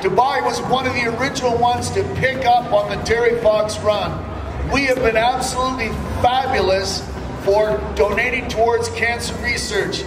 Dubai was one of the original ones to pick up on the Terry Fox run. We have been absolutely fabulous for donating towards cancer research.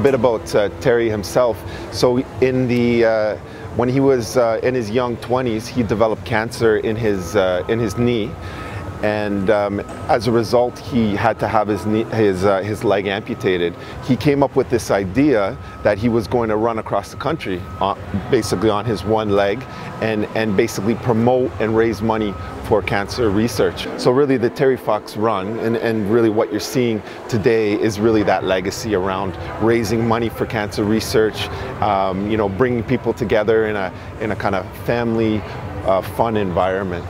Bit about uh, Terry himself. So in the uh, when he was uh, in his young 20s, he developed cancer in his uh, in his knee, and um, as a result, he had to have his knee, his uh, his leg amputated. He came up with this idea that he was going to run across the country, uh, basically on his one leg, and and basically promote and raise money for cancer research. So really the Terry Fox run and, and really what you're seeing today is really that legacy around raising money for cancer research, um, you know, bringing people together in a, in a kind of family uh, fun environment.